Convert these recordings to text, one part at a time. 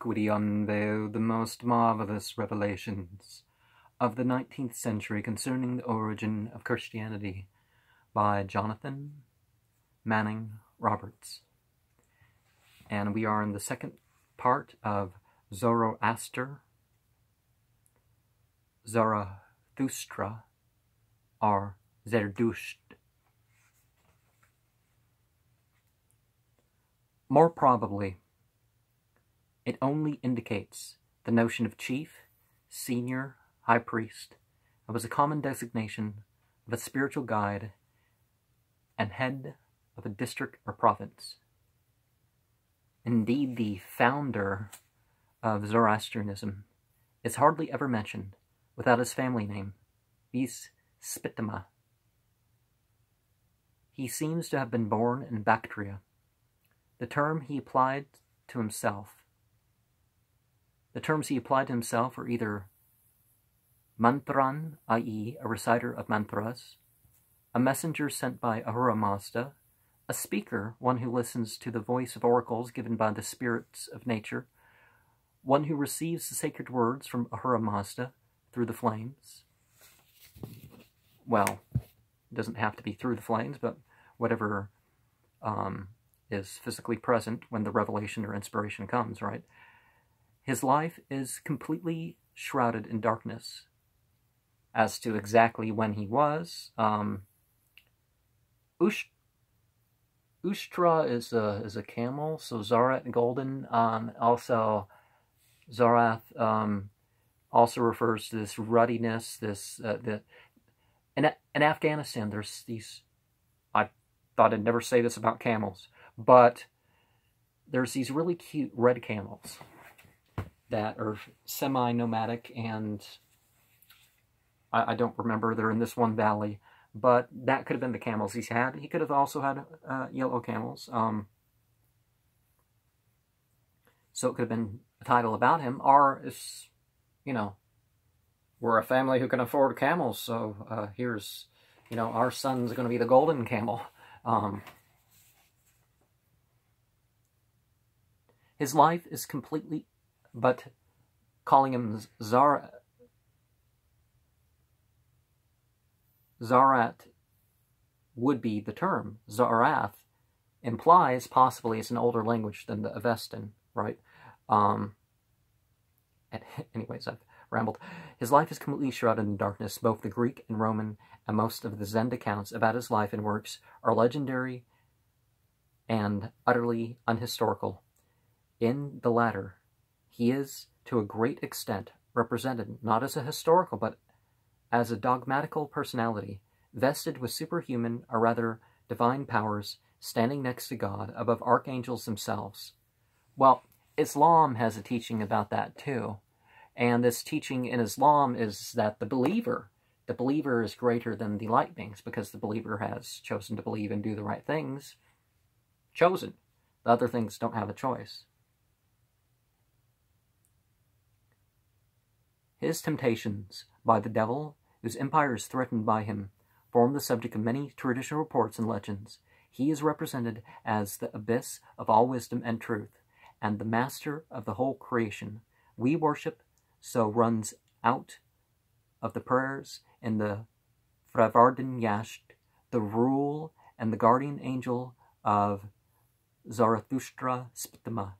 antiquity unveil the most marvelous revelations of the 19th century concerning the origin of Christianity by Jonathan Manning Roberts. And we are in the second part of Zoroaster, Zarathustra, or Zerdusht. More probably, it only indicates the notion of chief, senior, high priest. and was a common designation of a spiritual guide and head of a district or province. Indeed, the founder of Zoroastrianism is hardly ever mentioned without his family name, Vis Spitama. He seems to have been born in Bactria. The term he applied to himself the terms he applied to himself were either mantran, i.e., a reciter of mantras, a messenger sent by Ahura Mazda, a speaker, one who listens to the voice of oracles given by the spirits of nature, one who receives the sacred words from Ahura Mazda through the flames. Well, it doesn't have to be through the flames, but whatever um, is physically present when the revelation or inspiration comes, right? His life is completely shrouded in darkness. As to exactly when he was, um, Ush Ushtra is a is a camel, so Zarat golden. Um, also, Zarath um, also refers to this ruddiness. This uh, the in in Afghanistan, there's these. I thought I'd never say this about camels, but there's these really cute red camels that are semi-nomadic and I, I, don't remember. They're in this one valley, but that could have been the camels he's had. He could have also had uh, yellow camels. Um, so it could have been a title about him, or it's, you know, we're a family who can afford camels, so uh, here's, you know, our son's going to be the golden camel. Um, his life is completely but calling him Zar Zarat would be the term. Zarath implies possibly it's an older language than the Avestan, right? Um, and anyways, I've rambled. His life is completely shrouded in darkness. Both the Greek and Roman and most of the Zend accounts about his life and works are legendary and utterly unhistorical. In the latter, he is, to a great extent, represented not as a historical but as a dogmatical personality, vested with superhuman, or rather divine powers, standing next to God, above archangels themselves. Well, Islam has a teaching about that too. And this teaching in Islam is that the believer, the believer is greater than the light beings because the believer has chosen to believe and do the right things. Chosen. The other things don't have a choice. His temptations by the devil, whose empire is threatened by him, form the subject of many traditional reports and legends. He is represented as the abyss of all wisdom and truth, and the master of the whole creation. We worship, so runs out of the prayers in the Fravarden Yasht, the rule and the guardian angel of Zarathustra Spitama,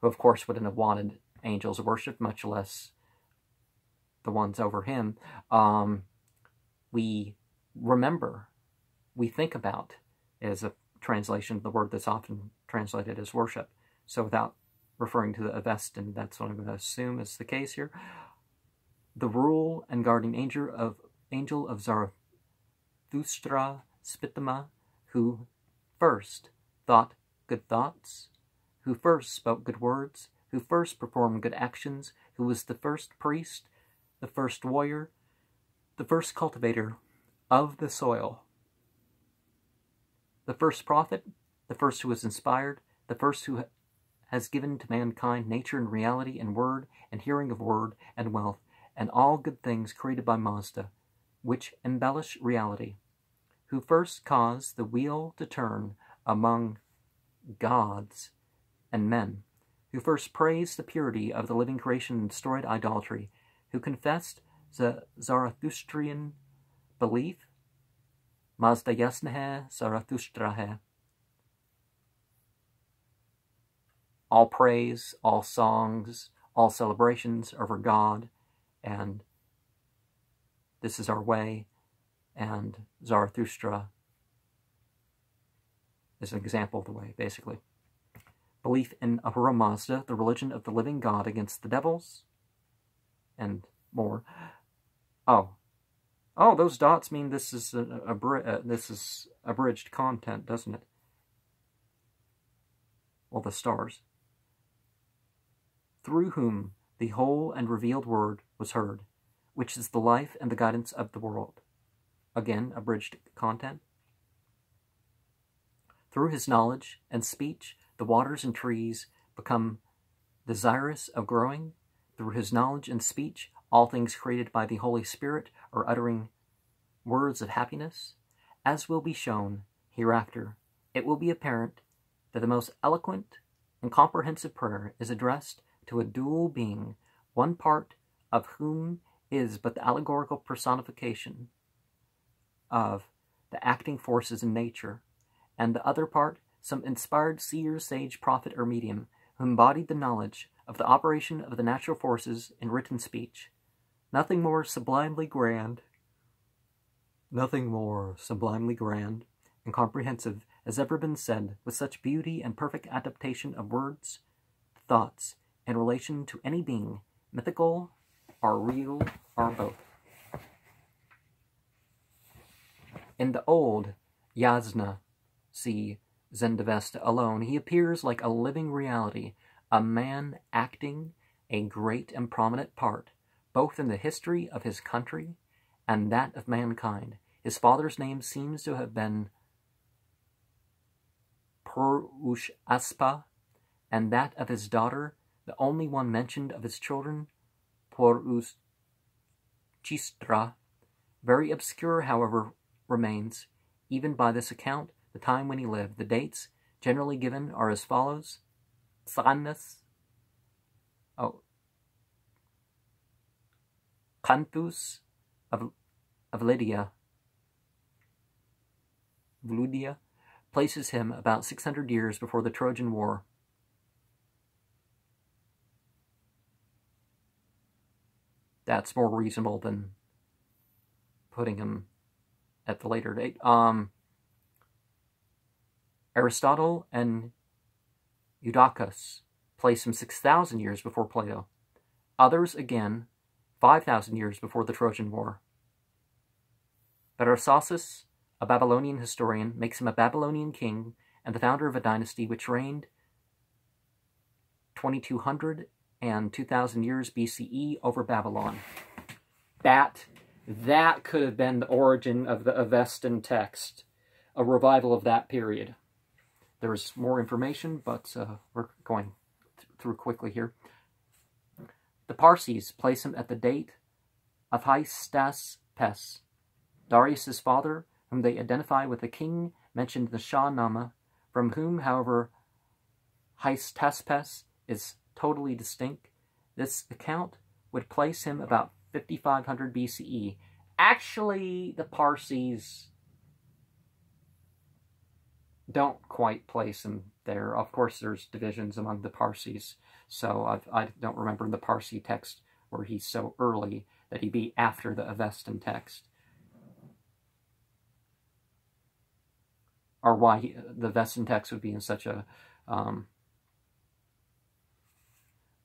who of course wouldn't have wanted angels worship, much less the ones over him, um, we remember, we think about as a translation, of the word that's often translated as worship. So without referring to the Avestan, that's what I'm going to assume is the case here. The rule and guardian angel of angel of Zarathustra Spitama, who first thought good thoughts, who first spoke good words, who first performed good actions, who was the first priest, the first warrior, the first cultivator of the soil, the first prophet, the first who was inspired, the first who has given to mankind nature and reality and word and hearing of word and wealth and all good things created by Mazda, which embellish reality, who first caused the wheel to turn among gods and men, who first praised the purity of the living creation and destroyed idolatry, who confessed the Zarathustrian belief, Mazda Yasnehe Zarathustrahe. All praise, all songs, all celebrations are for God, and this is our way, and Zarathustra is an example of the way, basically. Belief in Ahura Mazda, the religion of the living God against the devils, and more. Oh, oh, those dots mean this is a, a, a uh, this is abridged content, doesn't it? Well, the stars, through whom the whole and revealed word was heard, which is the life and the guidance of the world. Again, abridged content. Through his knowledge and speech, the waters and trees become desirous of growing. Through his knowledge and speech, all things created by the Holy Spirit are uttering words of happiness. As will be shown hereafter, it will be apparent that the most eloquent and comprehensive prayer is addressed to a dual being, one part of whom is but the allegorical personification of the acting forces in nature, and the other part some inspired seer, sage, prophet, or medium who embodied the knowledge of the operation of the natural forces in written speech. Nothing more sublimely grand, nothing more sublimely grand and comprehensive has ever been said with such beauty and perfect adaptation of words, thoughts, in relation to any being, mythical or real or both. In the old Yasna, see Zendavesta alone, he appears like a living reality, a man acting a great and prominent part, both in the history of his country and that of mankind. His father's name seems to have been Aspa, and that of his daughter, the only one mentioned of his children, Chistra, very obscure, however, remains, even by this account, the time when he lived. The dates generally given are as follows. Sanus, oh, Canthus of, of Lydia, Lydia, places him about 600 years before the Trojan War. That's more reasonable than putting him at the later date. Um, Aristotle and Eudoxus place him 6,000 years before Plato. Others, again, 5,000 years before the Trojan War. Paracelsus, a Babylonian historian, makes him a Babylonian king and the founder of a dynasty which reigned 2200 and 2000 years BCE over Babylon. That, that could have been the origin of the Avestan text, a revival of that period. There's more information, but uh, we're going th through quickly here. The Parsis place him at the date of Hystaspes, Darius's father, whom they identify with the king mentioned in the Shah Nama, from whom, however, Hystaspes is totally distinct. This account would place him about 5500 BCE. Actually, the Parsis don't quite place him there. Of course, there's divisions among the Parsis, so I've, I do not remember the Parsi text where he's so early that he'd be after the Avestan text. Or why he, the Avestan text would be in such a... Um,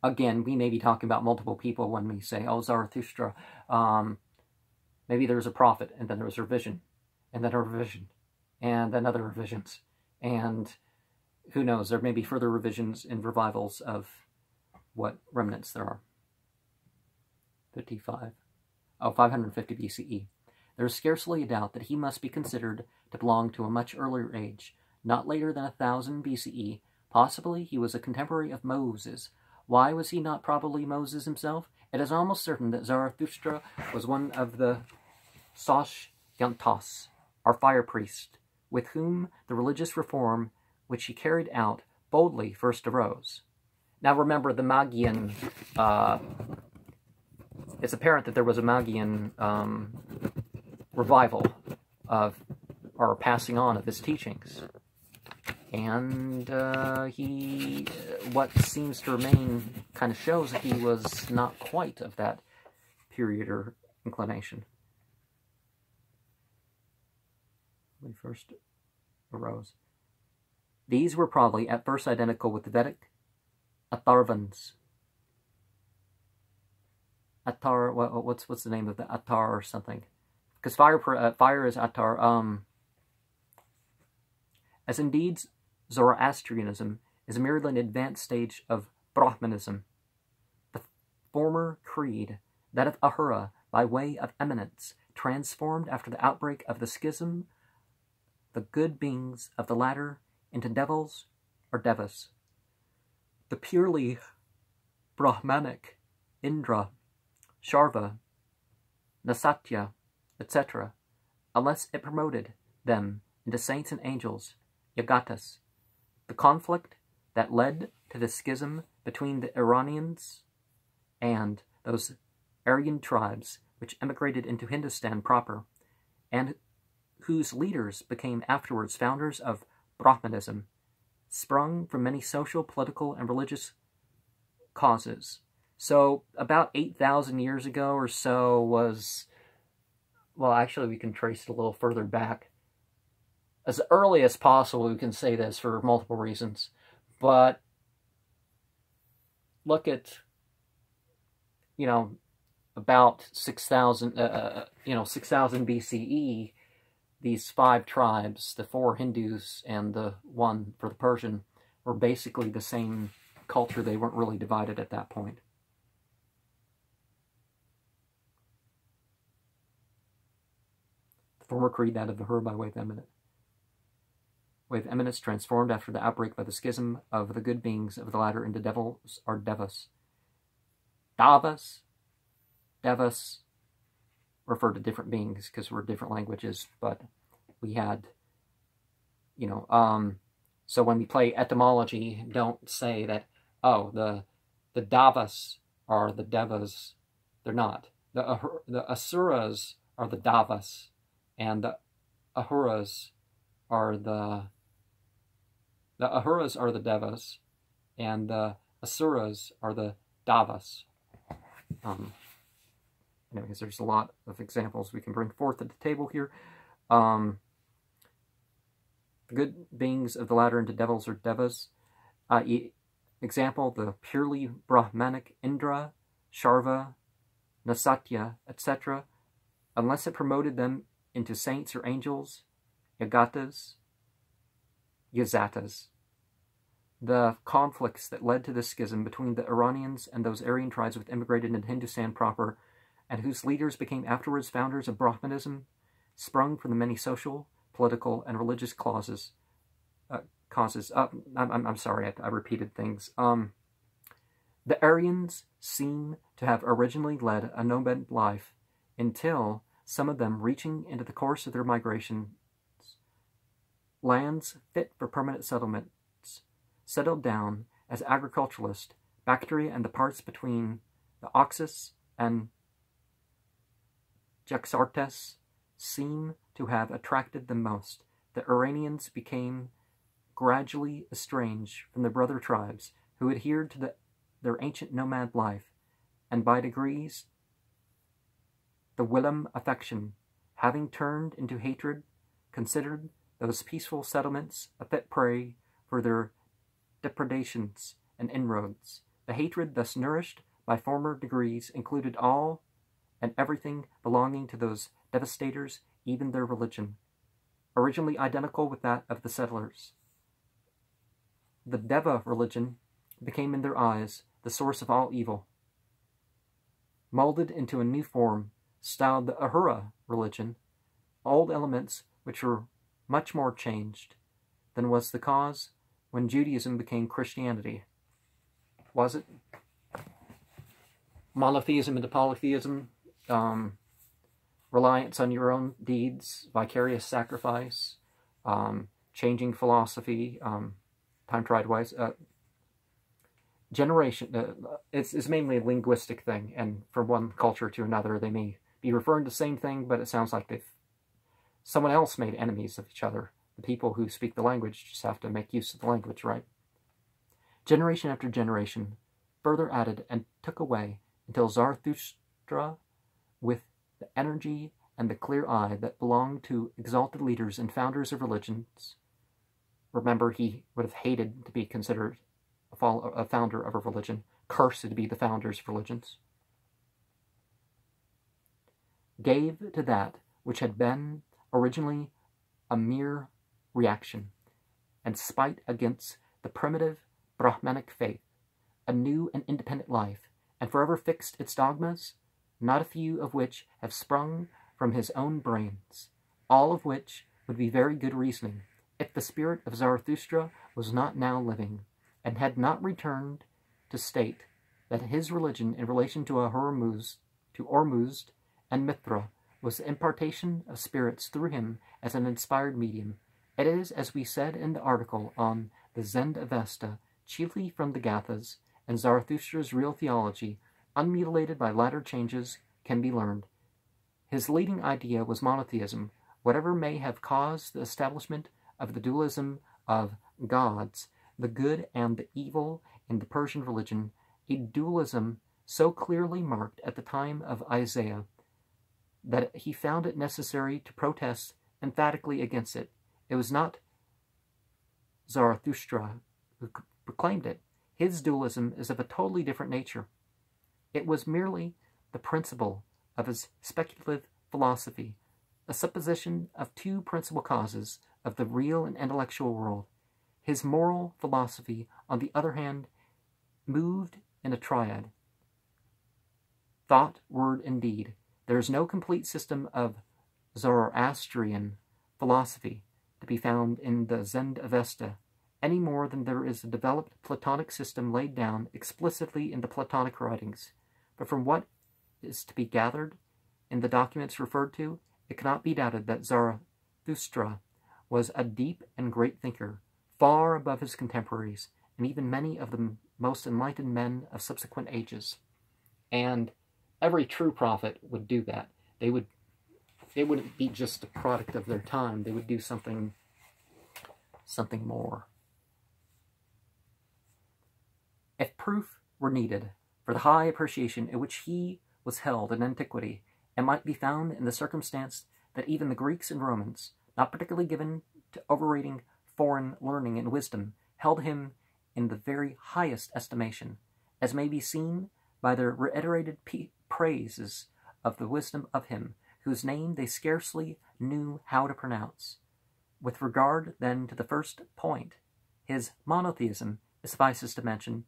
again, we may be talking about multiple people when we say, oh, Zarathustra. Um, maybe there was a prophet, and then there was a revision, and then a revision, and then other revisions. And who knows, there may be further revisions and revivals of what remnants there are. 55. Oh, 550 BCE. There is scarcely a doubt that he must be considered to belong to a much earlier age, not later than 1000 BCE. Possibly he was a contemporary of Moses. Why was he not probably Moses himself? It is almost certain that Zarathustra was one of the Sosh Yantas, our fire priest, with whom the religious reform which he carried out boldly first arose. Now remember, the Magian, uh, it's apparent that there was a Magian um, revival of, or passing on of his teachings. And uh, he, what seems to remain kind of shows that he was not quite of that period or inclination. When he first arose. These were probably at first identical with the Vedic Atharvans. Atar, what, what's what's the name of the Atar or something? Because fire uh, fire is Atar. Um, as indeed Zoroastrianism is merely an advanced stage of Brahmanism. The former creed, that of Ahura, by way of eminence, transformed after the outbreak of the schism the good beings of the latter into devils or devas. The purely Brahmanic Indra, Sharva, Nasatya, etc., unless it promoted them into saints and angels, Yagatas. The conflict that led to the schism between the Iranians and those Aryan tribes which emigrated into Hindustan proper, and whose leaders became afterwards founders of Brahmanism, sprung from many social, political, and religious causes. So, about 8,000 years ago or so was, well, actually, we can trace it a little further back. As early as possible, we can say this for multiple reasons. But look at, you know, about 6,000, uh, uh, you know, 6,000 BCE, these five tribes, the four Hindus and the one for the Persian, were basically the same culture. They weren't really divided at that point. The former creed, that of the Hur by way of eminence. Of eminence transformed after the outbreak by the schism of the good beings of the latter into devils or devas. Davas, devas, refer to different beings because we're different languages, but we had, you know, um, so when we play etymology, don't say that, oh, the the Davas are the Devas. They're not. The, the Asuras are the Davas, and the Ahuras are the the Ahuras are the Devas, and the Asuras are the Davas. Um, anyways, there's a lot of examples we can bring forth at the table here. Um, the good beings of the latter into devils or devas. Uh, example, the purely Brahmanic Indra, Sharva, Nasatya, etc., unless it promoted them into saints or angels, yagatas, yazatas. The conflicts that led to the schism between the Iranians and those Aryan tribes which immigrated into Hindustan proper and whose leaders became afterwards founders of Brahmanism, sprung from the many social, political, and religious clauses, uh, causes. Uh, I'm, I'm, sorry, I, I repeated things. Um, the Aryans seem to have originally led a nomad life until some of them reaching into the course of their migrations, lands fit for permanent settlements, settled down as agriculturalists, Bactria and the parts between the Oxus and Jaxartes seem to have attracted them most. The Iranians became gradually estranged from the brother tribes who adhered to the, their ancient nomad life, and by degrees the whilom affection, having turned into hatred, considered those peaceful settlements a fit prey for their depredations and inroads. The hatred thus nourished by former degrees included all and everything belonging to those devastators, even their religion, originally identical with that of the settlers. The Deva religion became in their eyes the source of all evil. Molded into a new form, styled the Ahura religion, old elements which were much more changed than was the cause when Judaism became Christianity. Was it? Monotheism into polytheism, um, reliance on your own deeds, vicarious sacrifice, um, changing philosophy, um, time tried wise. Uh, generation, uh, it's, it's mainly a linguistic thing, and from one culture to another, they may be referring to the same thing, but it sounds like they've someone else made enemies of each other. The people who speak the language just have to make use of the language, right? Generation after generation further added and took away until Zarathustra, with the energy and the clear eye that belong to exalted leaders and founders of religions, remember he would have hated to be considered a, a founder of a religion, cursed to be the founders of religions, gave to that which had been originally a mere reaction and spite against the primitive Brahmanic faith, a new and independent life, and forever fixed its dogmas, not a few of which have sprung from his own brains, all of which would be very good reasoning if the spirit of Zarathustra was not now living, and had not returned to state that his religion in relation to Ahura to Ormuzd and Mithra was the impartation of spirits through him as an inspired medium. It is, as we said in the article on the Zend Avesta, chiefly from the Gathas, and Zarathustra's real theology, unmutilated by latter changes, can be learned. His leading idea was monotheism, whatever may have caused the establishment of the dualism of gods, the good and the evil in the Persian religion, a dualism so clearly marked at the time of Isaiah that he found it necessary to protest emphatically against it. It was not Zarathustra who proclaimed it. His dualism is of a totally different nature. It was merely the principle of his speculative philosophy, a supposition of two principal causes of the real and intellectual world. His moral philosophy, on the other hand, moved in a triad thought, word, and deed. There is no complete system of Zoroastrian philosophy to be found in the Zend Avesta, any more than there is a developed Platonic system laid down explicitly in the Platonic writings. But from what is to be gathered in the documents referred to, it cannot be doubted that Zarathustra was a deep and great thinker, far above his contemporaries, and even many of the most enlightened men of subsequent ages. And every true prophet would do that. They would they wouldn't be just a product of their time. They would do something something more. If proof were needed for the high appreciation in which he was held in antiquity, and might be found in the circumstance that even the Greeks and Romans, not particularly given to overrating foreign learning and wisdom, held him in the very highest estimation, as may be seen by their reiterated praises of the wisdom of him, whose name they scarcely knew how to pronounce. With regard, then, to the first point, his monotheism, it suffices to mention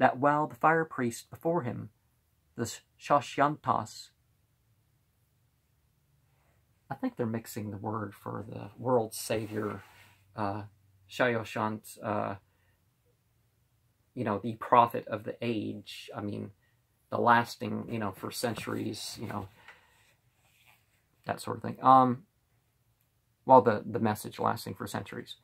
that while the fire priest before him, the Shashyantas, I think they're mixing the word for the world savior, uh, Shayoshant, uh, you know, the prophet of the age. I mean, the lasting, you know, for centuries, you know, that sort of thing. Um, well, the, the message lasting for centuries.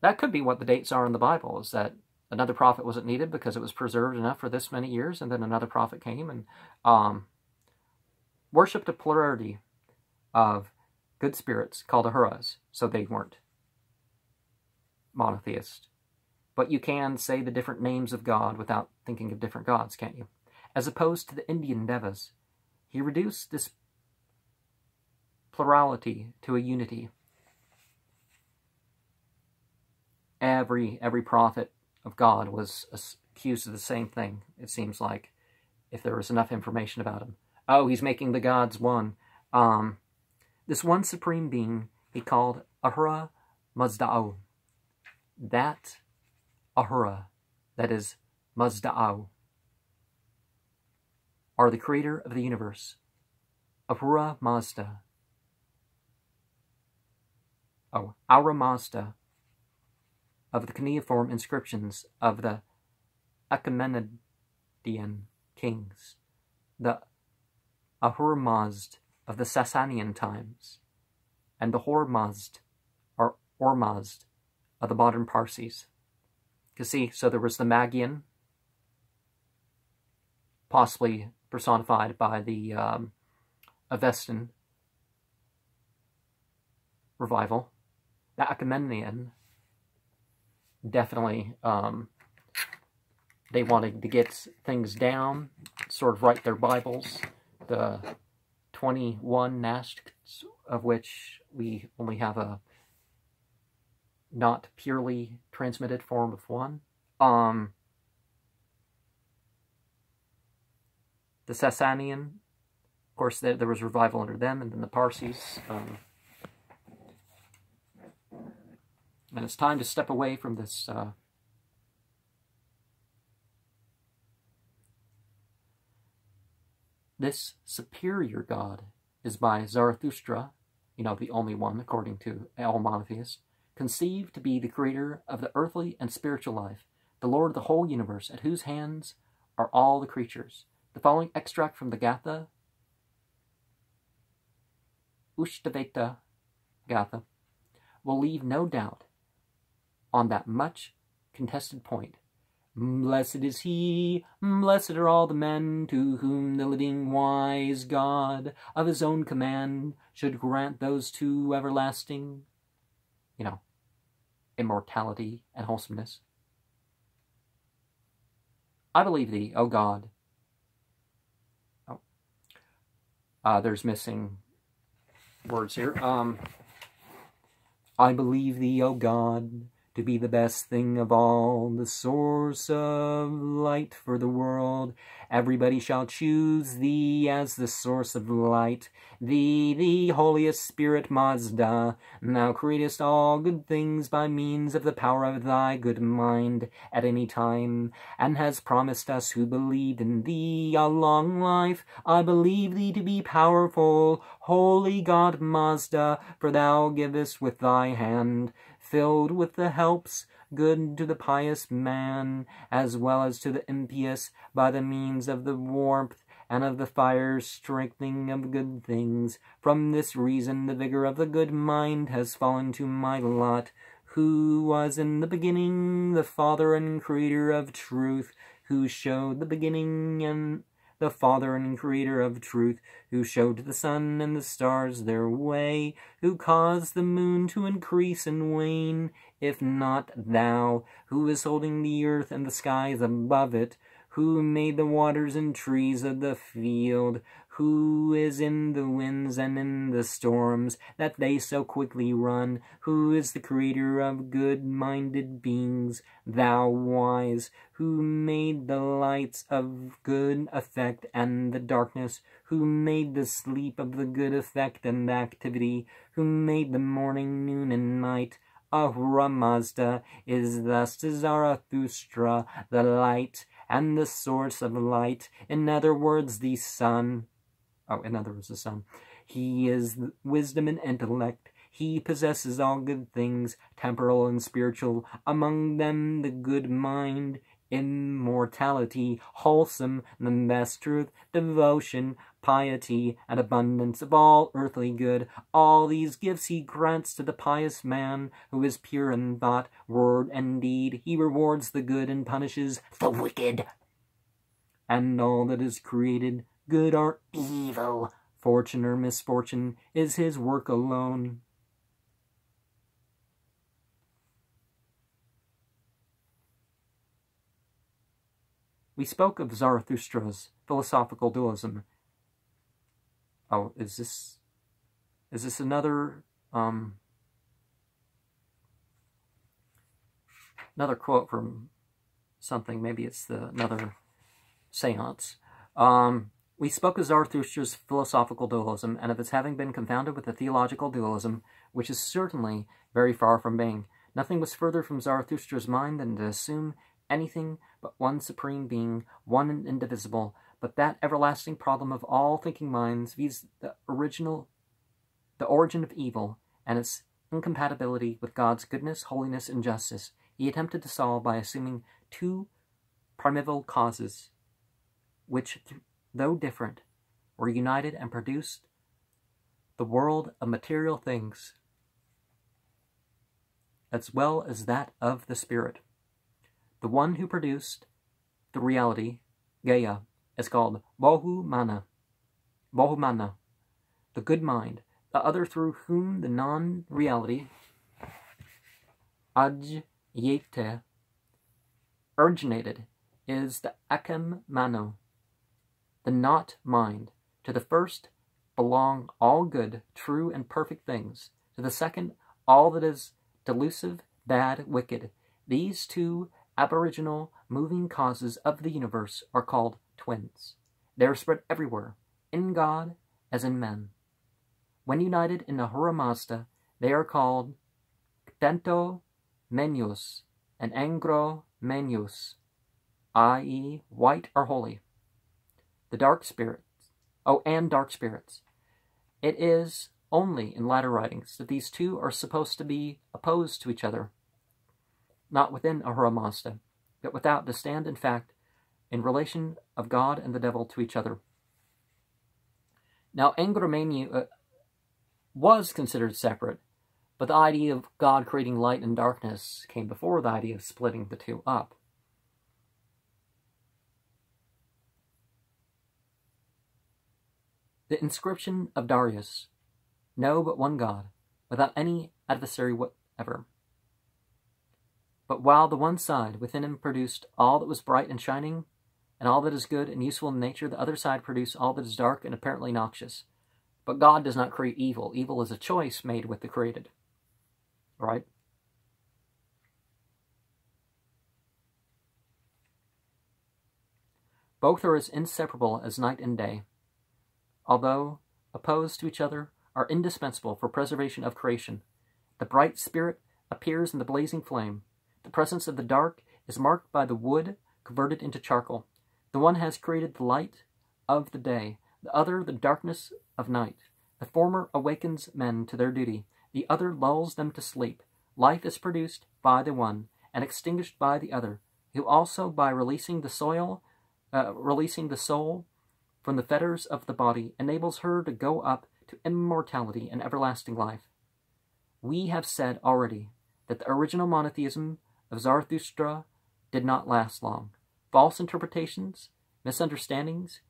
That could be what the dates are in the Bible, is that another prophet wasn't needed because it was preserved enough for this many years, and then another prophet came and um, worshipped a plurality of good spirits called Ahuras, so they weren't monotheist. But you can say the different names of God without thinking of different gods, can't you? As opposed to the Indian devas, he reduced this plurality to a unity. Every every prophet of God was accused of the same thing, it seems like, if there was enough information about him. Oh, he's making the gods one. Um, this one supreme being he called Ahura Mazda'u. That Ahura, that is Mazda'u, are the creator of the universe. Ahura Mazda. Oh, Ahura Mazda of the cuneiform inscriptions of the Achaemenidian kings, the Ahura Mazd of the Sasanian times, and the Hormazd or Ormazd of the modern Parsis. Because see, so there was the Magian, possibly personified by the um, Avestan revival. The Achaemenian, definitely, um, they wanted to get things down, sort of write their Bibles. The 21 Nasks, of which we only have a not purely transmitted form of one. Um, the Sassanian, of course, there, there was revival under them, and then the Parsis. Um, and it's time to step away from this uh, this superior God is by Zarathustra, you know, the only one according to all monotheists, conceived to be the creator of the earthly and spiritual life, the Lord of the whole universe, at whose hands are all the creatures. The following extract from the Gatha, Ushtaveta Gatha, will leave no doubt on that much contested point. Blessed is he, blessed are all the men to whom the living wise God of his own command should grant those two everlasting, you know, immortality and wholesomeness. I believe thee, O God. Oh, uh, there's missing words here. Um, I believe thee, O God, to be the best thing of all, the source of light for the world. Everybody shall choose thee as the source of light, thee, the holiest spirit Mazda. Thou createst all good things by means of the power of thy good mind at any time, and has promised us who believe in thee a long life. I believe thee to be powerful, holy God Mazda, for thou givest with thy hand filled with the helps good to the pious man, as well as to the impious, by the means of the warmth and of the fire strengthening of good things. From this reason the vigor of the good mind has fallen to my lot, who was in the beginning the Father and Creator of truth, who showed the beginning and the Father and Creator of truth, who showed the sun and the stars their way, who caused the moon to increase and wane, if not thou, who is holding the earth and the skies above it, who made the waters and trees of the field, who is in the winds and in the storms, that they so quickly run, who is the creator of good-minded beings, thou wise, who made the lights of good effect and the darkness, who made the sleep of the good effect and activity, who made the morning, noon, and night, Ahura Mazda is thus to Zarathustra the light and the source of light, in other words, the sun. Oh, in other words, the Son. He is wisdom and intellect. He possesses all good things, temporal and spiritual, among them the good mind, immortality, wholesome, the best truth, devotion, piety, and abundance of all earthly good. All these gifts he grants to the pious man who is pure in thought, word, and deed. He rewards the good and punishes the wicked. And all that is created good or evil, fortune or misfortune, is his work alone. We spoke of Zarathustra's philosophical dualism. Oh, is this is this another um, another quote from something? Maybe it's the another seance. Um, we spoke of Zarathustra's philosophical dualism and of its having been confounded with a theological dualism, which is certainly very far from being. Nothing was further from Zarathustra's mind than to assume anything but one supreme being, one and indivisible, but that everlasting problem of all thinking minds viz the original the origin of evil and its incompatibility with God's goodness, holiness, and justice, he attempted to solve by assuming two primeval causes, which though different, were united and produced the world of material things, as well as that of the spirit. The one who produced the reality, Gaia, is called Bahumana, Bahumana, the good mind. The other through whom the non-reality, Ajyete, originated is the Akem Mano, the not mind. To the first belong all good, true, and perfect things. To the second, all that is delusive, bad, wicked. These two aboriginal moving causes of the universe are called twins. They are spread everywhere, in God as in men. When united in Ahura Mazda, they are called Ktento Menus and Angro Menus, i.e., white or holy. The dark spirits, oh, and dark spirits. It is only in latter writings that these two are supposed to be opposed to each other, not within Ahura Mazda, but without to stand in fact in relation of God and the devil to each other. Now, Angra Mainyu uh, was considered separate, but the idea of God creating light and darkness came before the idea of splitting the two up. The inscription of Darius no, but one God, without any adversary whatever. But while the one side within him produced all that was bright and shining, and all that is good and useful in nature, the other side produced all that is dark and apparently noxious. But God does not create evil. Evil is a choice made with the created. Right? Both are as inseparable as night and day. Although opposed to each other, are indispensable for preservation of creation. The bright spirit appears in the blazing flame. The presence of the dark is marked by the wood converted into charcoal. The one has created the light of the day, the other the darkness of night. The former awakens men to their duty, the other lulls them to sleep. Life is produced by the one and extinguished by the other, who also by releasing the soil, uh, releasing the soul from the fetters of the body, enables her to go up to immortality and everlasting life. We have said already that the original monotheism of Zarathustra did not last long. False interpretations, misunderstandings,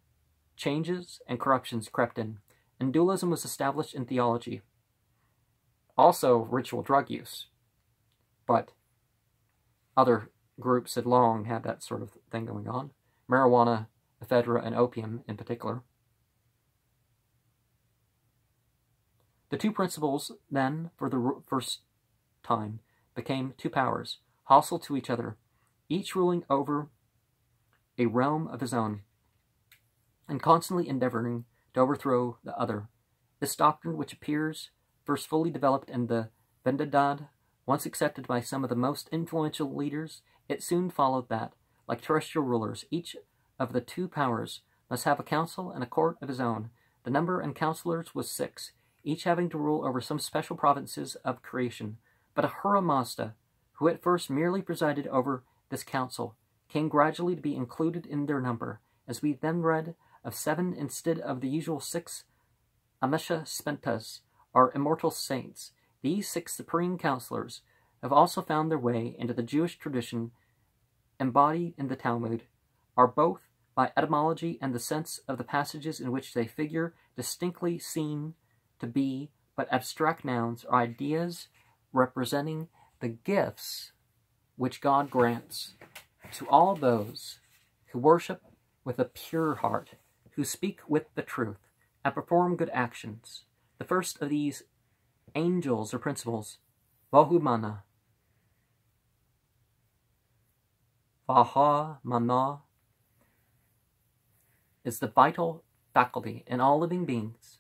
changes, and corruptions crept in, and dualism was established in theology. Also, ritual drug use. But other groups had long had that sort of thing going on. Marijuana, ephedra, and opium in particular. The two principles then, for the first time, became two powers, hostile to each other, each ruling over a realm of his own, and constantly endeavoring to overthrow the other. This doctrine, which appears first fully developed in the Vendidad, once accepted by some of the most influential leaders, it soon followed that, like terrestrial rulers, each of the two powers must have a council and a court of his own. The number and councillors was six, each having to rule over some special provinces of creation. But Ahura Mazda, who at first merely presided over this council, came gradually to be included in their number, as we then read of seven instead of the usual six Amesha Spentas, our immortal saints. These six supreme counselors have also found their way into the Jewish tradition embodied in the Talmud, are both by etymology and the sense of the passages in which they figure distinctly seen to be but abstract nouns or ideas representing the gifts which God grants to all those who worship with a pure heart, who speak with the truth, and perform good actions. The first of these angels or principles, Vahumana, Vaha Mana, is the vital faculty in all living beings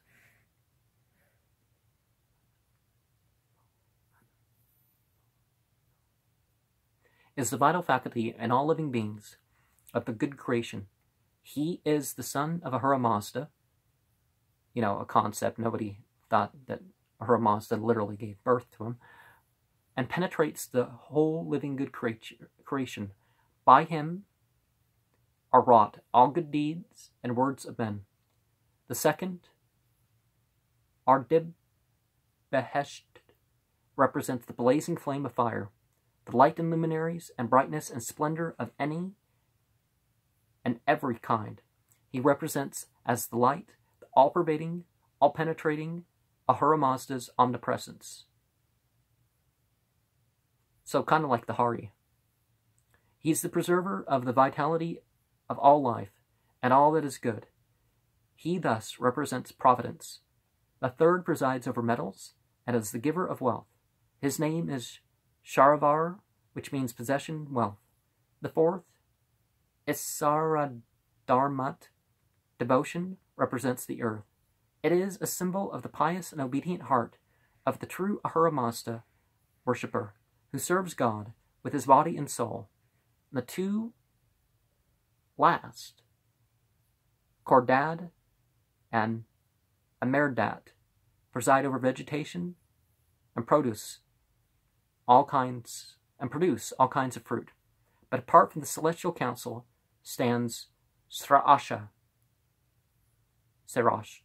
is the vital faculty in all living beings of the good creation. He is the son of Ahura Mazda. You know, a concept nobody thought that Ahura Mazda literally gave birth to him. And penetrates the whole living good creation. By him are wrought all good deeds and words of men. The second, Ardib Behesht, represents the blazing flame of fire the light and luminaries and brightness and splendor of any and every kind. He represents as the light, the all-pervading, all-penetrating Ahura Mazda's omnipresence. So kind of like the Hari. He's the preserver of the vitality of all life and all that is good. He thus represents providence. The third presides over metals and is the giver of wealth. His name is Sharavar, which means possession, wealth. The fourth, Isaradarmat, devotion, represents the earth. It is a symbol of the pious and obedient heart of the true Ahura Mazda worshipper who serves God with his body and soul. The two last, Khordad and Amerdat, preside over vegetation and produce all kinds and produce all kinds of fruit. But apart from the celestial council stands Sraosha, Serosht,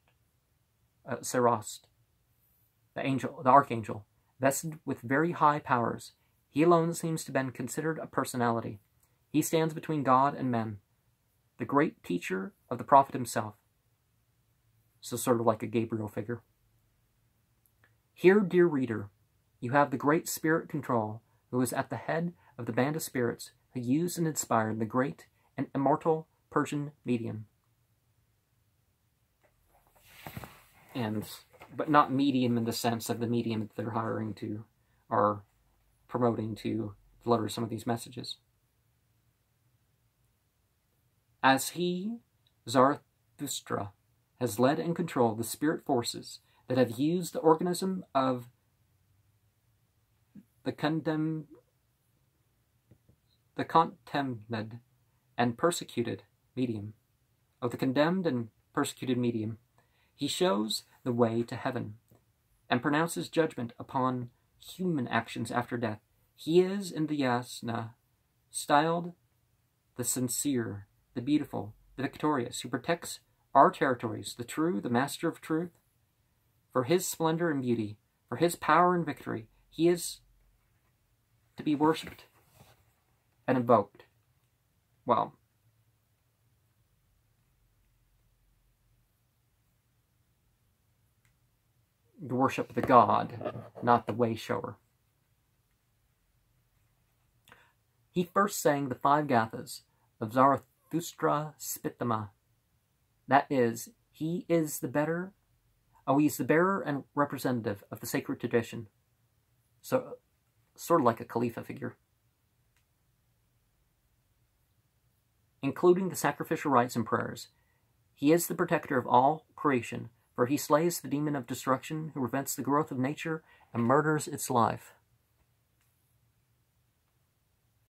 uh, Serost, the angel, the archangel, vested with very high powers. He alone seems to have been considered a personality. He stands between God and men, the great teacher of the prophet himself. So sort of like a Gabriel figure. Here, dear reader, you have the great spirit control who is at the head of the band of spirits who used and inspired the great and immortal Persian medium. And, but not medium in the sense of the medium that they're hiring to, or promoting to deliver some of these messages. As he, Zarathustra, has led and controlled the spirit forces that have used the organism of the condemned, the contemned and persecuted medium, of the condemned and persecuted medium, he shows the way to heaven and pronounces judgment upon human actions after death. He is in the Yasna styled the sincere, the beautiful, the victorious, who protects our territories, the true, the master of truth. For his splendor and beauty, for his power and victory, he is to be worshipped and invoked. Well, the worship of the god, not the way shower. He first sang the five gathas of Zarathustra Spitama. That is, he is the better, oh, he's the bearer and representative of the sacred tradition. So, sort of like a Khalifa figure. Including the sacrificial rites and prayers. He is the protector of all creation, for he slays the demon of destruction who prevents the growth of nature and murders its life.